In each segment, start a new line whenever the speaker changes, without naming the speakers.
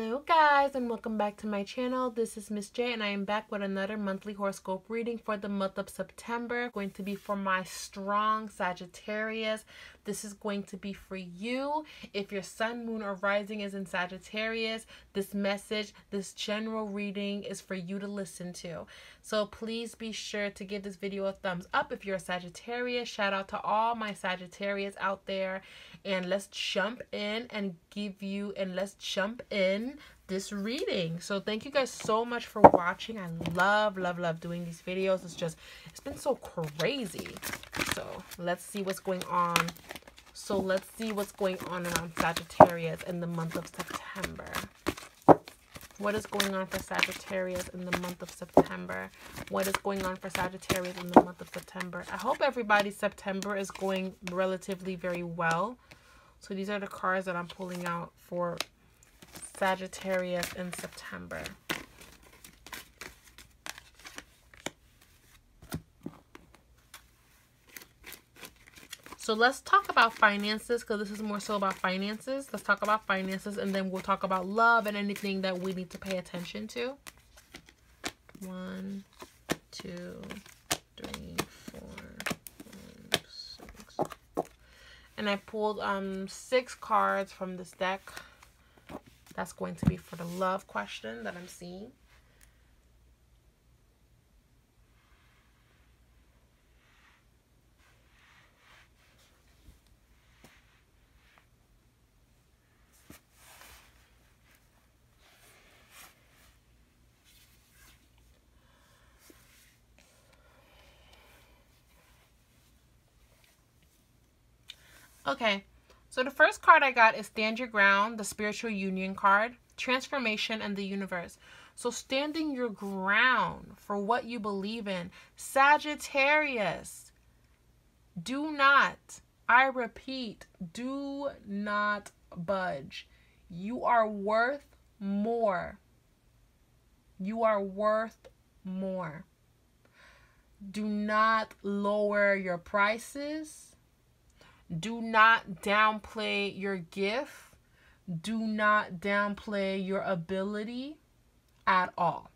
Hello guys and welcome back to my channel. This is Miss J and I am back with another monthly horoscope reading for the month of September. Going to be for my strong Sagittarius. This is going to be for you. If your sun, moon, or rising is in Sagittarius, this message, this general reading is for you to listen to. So please be sure to give this video a thumbs up if you're a Sagittarius. Shout out to all my Sagittarius out there. And let's jump in and give you, and let's jump in this reading. So thank you guys so much for watching. I love, love, love doing these videos. It's just, it's been so crazy. So let's see what's going on. So let's see what's going on around Sagittarius in the month of September. What is going on for Sagittarius in the month of September? What is going on for Sagittarius in the month of September? I hope everybody's September is going relatively very well. So these are the cards that I'm pulling out for Sagittarius in September. So let's talk about finances because this is more so about finances. Let's talk about finances and then we'll talk about love and anything that we need to pay attention to. One, two, three, four, five, six. And I pulled um six cards from this deck. That's going to be for the love question that I'm seeing. Okay, so the first card I got is Stand Your Ground, the Spiritual Union card, Transformation and the Universe. So standing your ground for what you believe in. Sagittarius, do not, I repeat, do not budge. You are worth more. You are worth more. Do not lower your prices do not downplay your gift. Do not downplay your ability at all.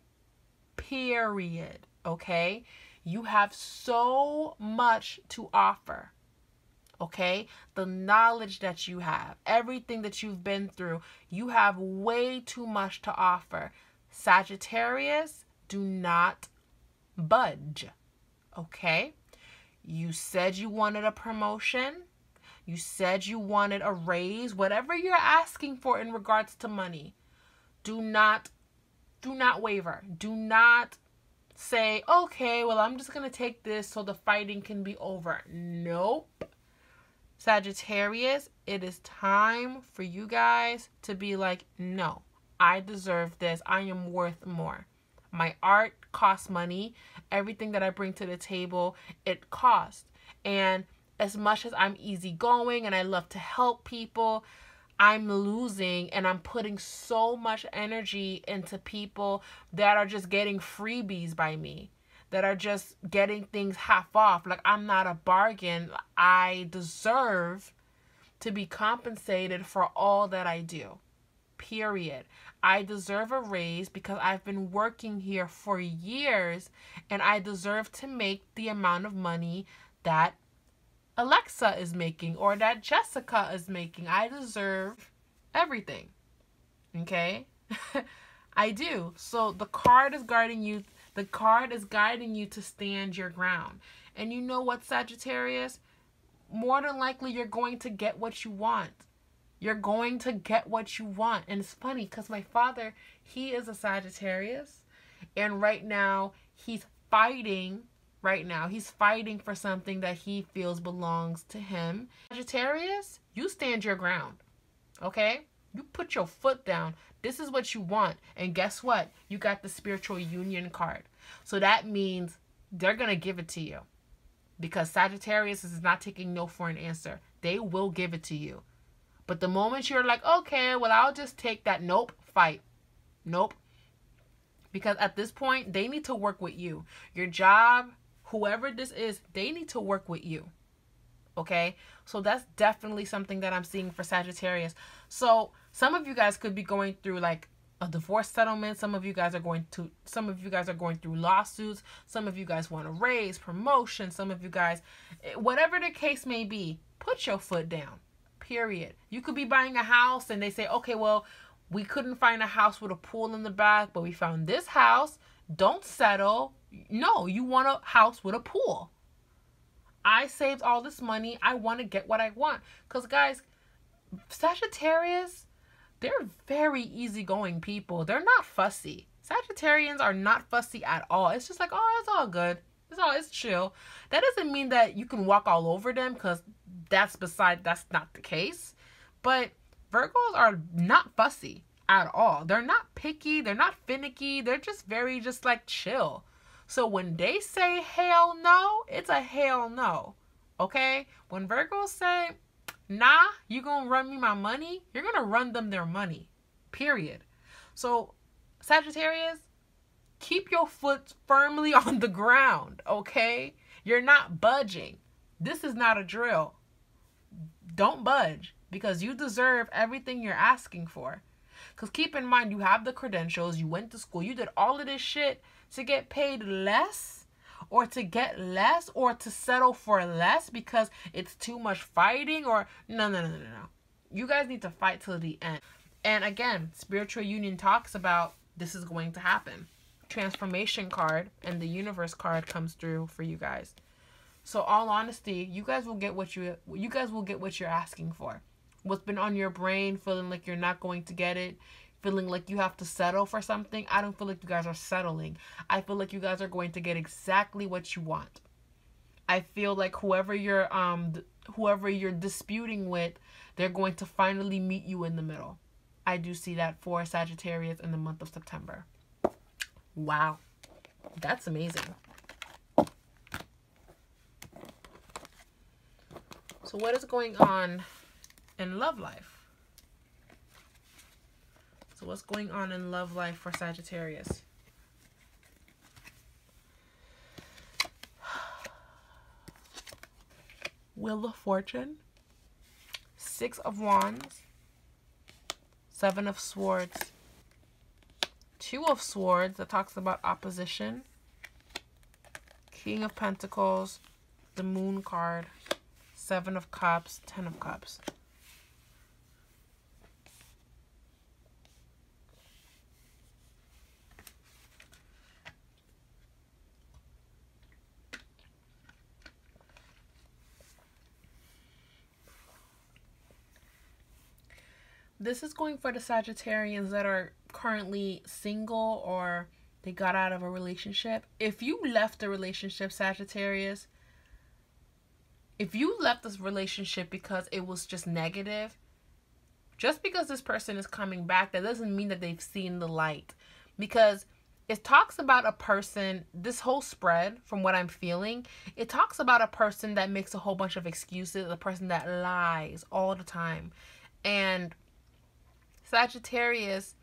Period. Okay? You have so much to offer. Okay? The knowledge that you have, everything that you've been through, you have way too much to offer. Sagittarius, do not budge. Okay? You said you wanted a promotion you said you wanted a raise, whatever you're asking for in regards to money. Do not do not waver. Do not say, "Okay, well, I'm just going to take this so the fighting can be over." Nope. Sagittarius, it is time for you guys to be like, "No. I deserve this. I am worth more." My art costs money. Everything that I bring to the table, it costs. And as much as I'm easygoing and I love to help people, I'm losing and I'm putting so much energy into people that are just getting freebies by me, that are just getting things half off. Like I'm not a bargain. I deserve to be compensated for all that I do. Period. I deserve a raise because I've been working here for years and I deserve to make the amount of money that Alexa is making or that Jessica is making. I deserve everything. Okay? I do. So the card is guarding you. The card is guiding you to stand your ground. And you know what, Sagittarius? More than likely, you're going to get what you want. You're going to get what you want. And it's funny because my father, he is a Sagittarius. And right now, he's fighting right now. He's fighting for something that he feels belongs to him. Sagittarius, you stand your ground. Okay? You put your foot down. This is what you want. And guess what? You got the spiritual union card. So that means they're going to give it to you. Because Sagittarius is not taking no for an answer. They will give it to you. But the moment you're like, okay, well, I'll just take that. Nope, fight. Nope. Because at this point, they need to work with you. Your job, whoever this is, they need to work with you. Okay? So that's definitely something that I'm seeing for Sagittarius. So Some of you guys could be going through like a divorce settlement. Some of you guys are going to some of you guys are going through lawsuits. Some of you guys want to raise promotion. Some of you guys eh, whatever the case may be, put your foot down. Period. You could be buying a house and they say, "Okay, well, we couldn't find a house with a pool in the back, but we found this house. Don't settle. No, you want a house with a pool. I saved all this money. I want to get what I want. Cuz guys, Sagittarius they're very easygoing people. They're not fussy. Sagittarians are not fussy at all. It's just like, oh, it's all good. It's all it's chill. That doesn't mean that you can walk all over them because that's beside that's not the case. But Virgos are not fussy at all. They're not picky, they're not finicky, they're just very just like chill. So when they say hell no, it's a hell no. Okay? When Virgos say nah, you gonna run me my money, you're gonna run them their money. Period. So, Sagittarius, keep your foot firmly on the ground, okay? You're not budging. This is not a drill. Don't budge because you deserve everything you're asking for. Because keep in mind, you have the credentials, you went to school, you did all of this shit to get paid less or to get less or to settle for less because it's too much fighting or no no no no no. You guys need to fight till the end. And again, spiritual union talks about this is going to happen. Transformation card and the universe card comes through for you guys. So all honesty, you guys will get what you you guys will get what you're asking for. What's been on your brain feeling like you're not going to get it, feeling like you have to settle for something. I don't feel like you guys are settling. I feel like you guys are going to get exactly what you want. I feel like whoever you're um whoever you're disputing with, they're going to finally meet you in the middle. I do see that for Sagittarius in the month of September. Wow. That's amazing. So what is going on in love life? So what's going on in love life for Sagittarius? Wheel of Fortune, Six of Wands, Seven of Swords, Two of Swords that talks about opposition, King of Pentacles, the Moon card, Seven of Cups, Ten of Cups. This is going for the Sagittarians that are currently single or they got out of a relationship. If you left a relationship, Sagittarius, if you left this relationship because it was just negative, just because this person is coming back, that doesn't mean that they've seen the light. Because it talks about a person, this whole spread, from what I'm feeling, it talks about a person that makes a whole bunch of excuses, a person that lies all the time. And Sagittarius,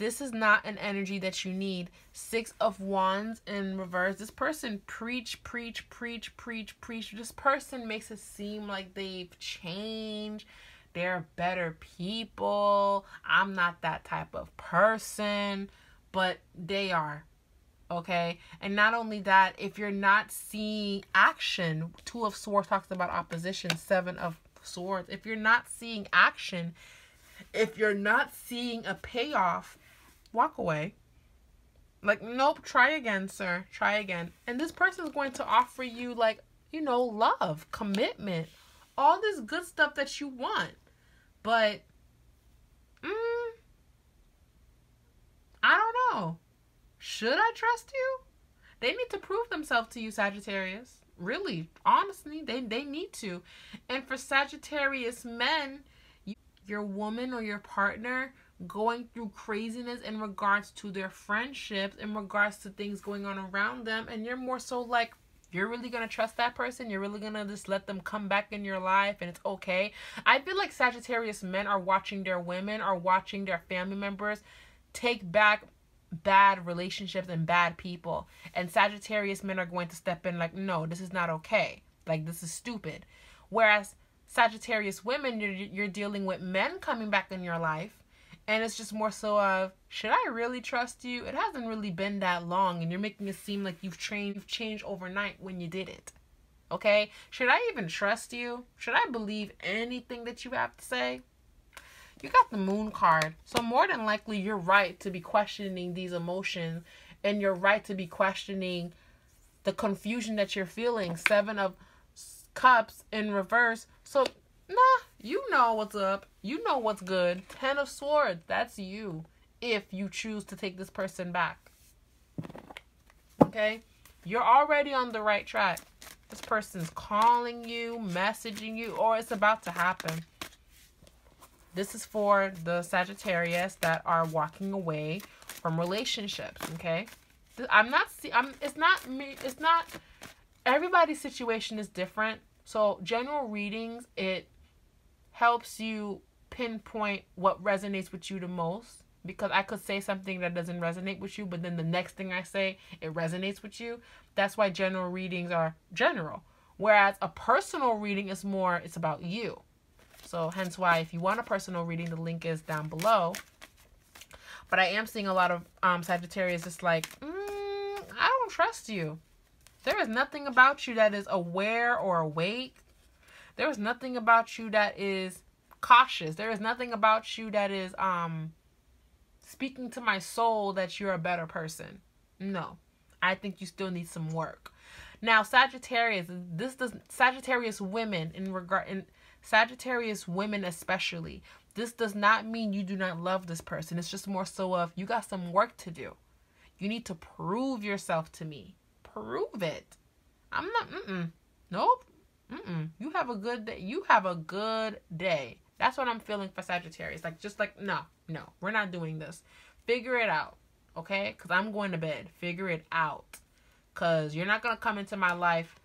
this is not an energy that you need. Six of Wands in reverse. This person preach, preach, preach, preach, preach. This person makes it seem like they've changed. They're better people. I'm not that type of person, but they are. Okay. And not only that, if you're not seeing action, Two of Swords talks about opposition, Seven of Swords. If you're not seeing action, if you're not seeing a payoff, walk away. Like, nope, try again, sir. Try again. And this person is going to offer you, like, you know, love, commitment, all this good stuff that you want. But, mm, I don't know. Should I trust you? They need to prove themselves to you, Sagittarius. Really, honestly, they, they need to. And for Sagittarius men, your woman or your partner going through craziness in regards to their friendships, in regards to things going on around them, and you're more so like, you're really gonna trust that person, you're really gonna just let them come back in your life and it's okay. I feel like Sagittarius men are watching their women, are watching their family members take back bad relationships and bad people. And Sagittarius men are going to step in like, no, this is not okay. Like, this is stupid. Whereas Sagittarius women, you're, you're dealing with men coming back in your life. And it's just more so of, should I really trust you? It hasn't really been that long, and you're making it seem like you've trained, you've changed overnight when you did it. Okay? Should I even trust you? Should I believe anything that you have to say? You got the moon card. So more than likely you're right to be questioning these emotions and you're right to be questioning the confusion that you're feeling. 7 of cups in reverse. So nah, you know what's up. You know what's good. 10 of swords. That's you if you choose to take this person back. Okay? You're already on the right track. This person's calling you, messaging you, or it's about to happen. This is for the Sagittarius that are walking away from relationships, okay? I'm not see I'm it's not me it's not everybody's situation is different. So general readings it helps you pinpoint what resonates with you the most because I could say something that doesn't resonate with you, but then the next thing I say it resonates with you. That's why general readings are general. Whereas a personal reading is more it's about you. So hence why if you want a personal reading, the link is down below. But I am seeing a lot of um, Sagittarius just like, mm, I don't trust you. There is nothing about you that is aware or awake. There is nothing about you that is cautious. There is nothing about you that is um speaking to my soul that you're a better person. No. I think you still need some work. Now, Sagittarius, this does Sagittarius women in regard in Sagittarius women especially, this does not mean you do not love this person. It's just more so of you got some work to do. You need to prove yourself to me. Prove it. I'm not mm-mm. Nope. Mm-mm. You have a good day. You have a good day. That's what I'm feeling for Sagittarius. Like just like no, no. We're not doing this. Figure it out. Okay? Cuz I'm going to bed. Figure it out. Cuz you're not going to come into my life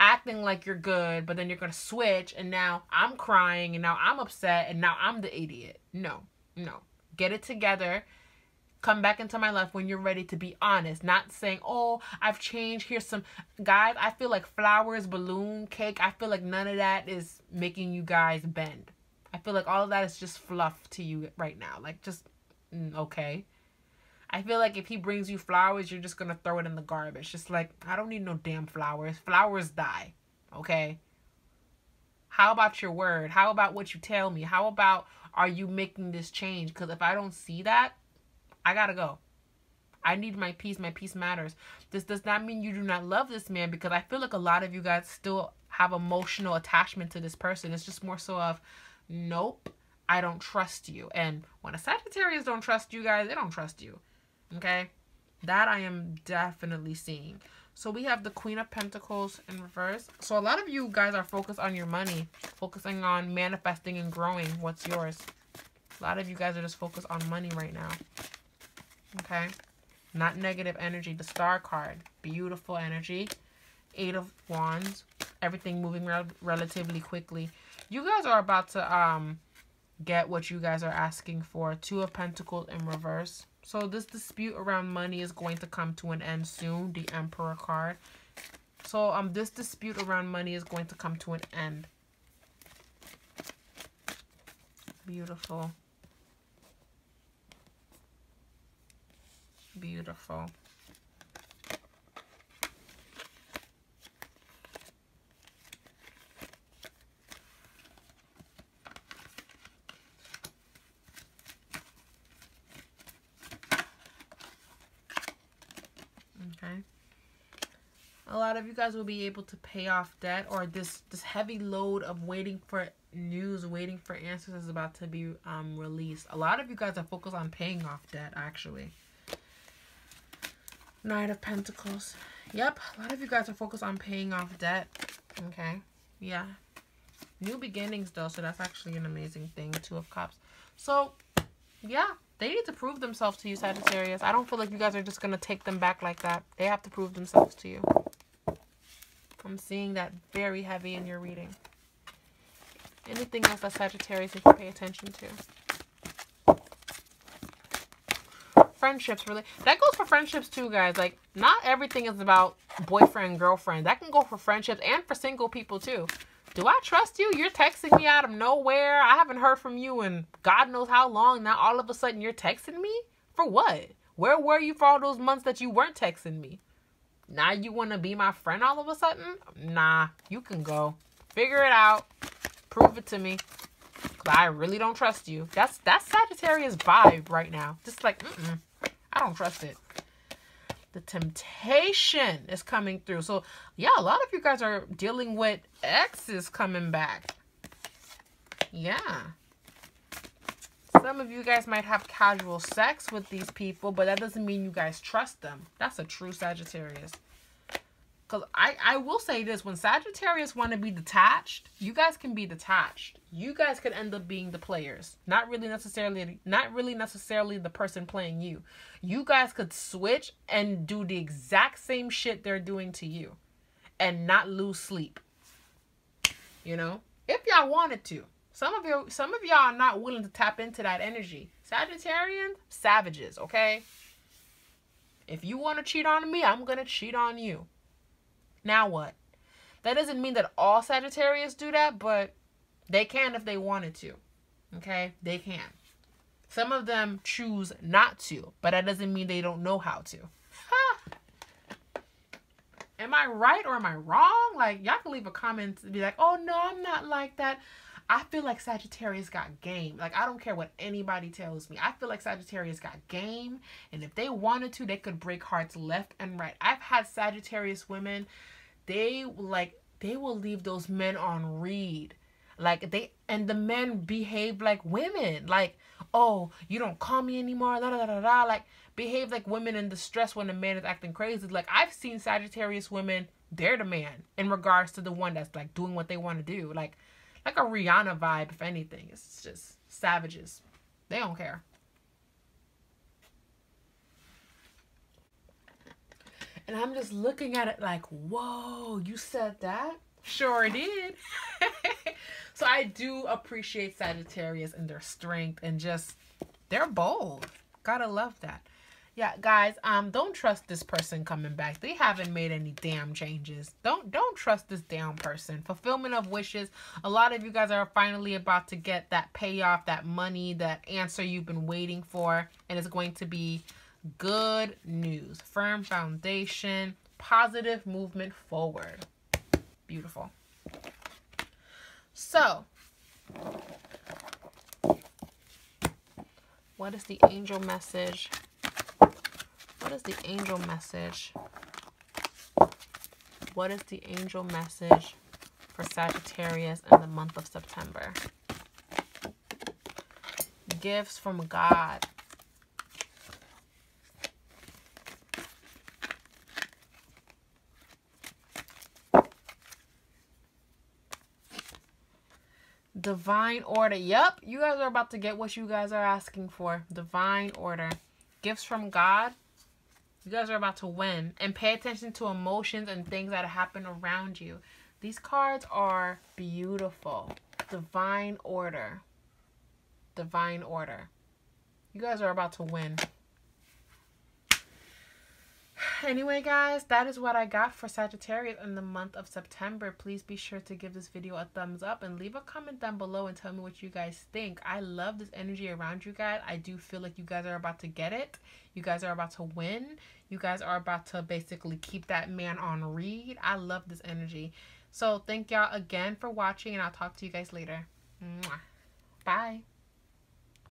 acting like you're good, but then you're gonna switch and now I'm crying and now I'm upset and now I'm the idiot. No, no. Get it together. Come back into my life when you're ready to be honest. Not saying, oh, I've changed. Here's some guys. I feel like flowers, balloon, cake. I feel like none of that is making you guys bend. I feel like all of that is just fluff to you right now. Like just mm, okay. I feel like if he brings you flowers, you're just gonna throw it in the garbage. Just like, I don't need no damn flowers. Flowers die. Okay? How about your word? How about what you tell me? How about are you making this change? Because if I don't see that, I gotta go. I need my peace. My peace matters. This does not mean you do not love this man because I feel like a lot of you guys still have emotional attachment to this person. It's just more so of, nope, I don't trust you. And when a Sagittarius don't trust you guys, they don't trust you. Okay? That I am definitely seeing. So we have the Queen of Pentacles in reverse. So a lot of you guys are focused on your money. Focusing on manifesting and growing. What's yours? A lot of you guys are just focused on money right now. Okay? Not negative energy. The Star card. Beautiful energy. Eight of Wands. Everything moving rel relatively quickly. You guys are about to um get what you guys are asking for. Two of Pentacles in reverse. So this dispute around money is going to come to an end soon. The Emperor card. So um, this dispute around money is going to come to an end. Beautiful. Beautiful. Okay. A lot of you guys will be able to pay off debt or this this heavy load of waiting for news waiting for answers is about to be um, released a lot of you guys are focused on paying off debt actually knight of pentacles. Yep a lot of you guys are focused on paying off debt. Okay yeah. New beginnings though so that's actually an amazing thing two of cups. So yeah they need to prove themselves to you sagittarius. I don't feel like you guys are just gonna take them back like that. They have to prove themselves to you. I'm seeing that very heavy in your reading. Anything else that Sagittarius needs to pay attention to? Friendships, really. That goes for friendships too, guys. Like, not everything is about boyfriend, girlfriend. That can go for friendships and for single people too. Do I trust you? You're texting me out of nowhere. I haven't heard from you in God knows how long. Now all of a sudden you're texting me? For what? Where were you for all those months that you weren't texting me? Now you want to be my friend all of a sudden? Nah, you can go. Figure it out. Prove it to me. I really don't trust you. That's that's Sagittarius vibe right now. Just like, mm-mm, I don't trust it. The temptation is coming through. So yeah, a lot of you guys are dealing with exes coming back. Yeah. Some of you guys might have casual sex with these people, but that doesn't mean you guys trust them. That's a true Sagittarius. Because I, I will say this, when Sagittarius want to be detached, you guys can be detached. You guys could end up being the players. Not really necessarily not really necessarily the person playing you. You guys could switch and do the exact same shit they're doing to you and not lose sleep. You know? If y'all wanted to. Some of you some of y'all are not willing to tap into that energy. Sagittarian, savages, okay? If you want to cheat on me, I'm going to cheat on you. Now what? That doesn't mean that all Sagittarius do that, but they can if they wanted to. Okay? They can. Some of them choose not to, but that doesn't mean they don't know how to. Am I right or am I wrong? Like, y'all can leave a comment and be like, oh no, I'm not like that. I feel like Sagittarius got game. Like, I don't care what anybody tells me. I feel like Sagittarius got game. And if they wanted to, they could break hearts left and right. I've had Sagittarius women they like they will leave those men on read like they and the men behave like women. Like oh you don't call me anymore da, da, da, da, like behave like women in distress when a man is acting crazy. Like i've seen sagittarius women they're the man in regards to the one that's like doing what they want to do. Like like a rihanna vibe if anything. It's just savages. They don't care And I'm just looking at it like, whoa, you said that? Sure did. so I do appreciate Sagittarius and their strength and just they're bold. Gotta love that. Yeah, guys, um, don't trust this person coming back. They haven't made any damn changes. Don't don't trust this damn person. Fulfillment of wishes. A lot of you guys are finally about to get that payoff, that money, that answer you've been waiting for, and it's going to be Good news. Firm foundation. Positive movement forward. Beautiful. So, what is the angel message? What is the angel message? What is the angel message for Sagittarius in the month of September? Gifts from God. Divine order. Yep, you guys are about to get what you guys are asking for. Divine order. Gifts from God. You guys are about to win. And pay attention to emotions and things that happen around you. These cards are beautiful. Divine order. Divine order. You guys are about to win anyway guys that is what i got for sagittarius in the month of september. Please be sure to give this video a thumbs up and leave a comment down below and tell me what you guys think. I love this energy around you guys. I do feel like you guys are about to get it. You guys are about to win. You guys are about to basically keep that man on read. I love this energy. So thank y'all again for watching and i'll talk to you guys later. Mwah. bye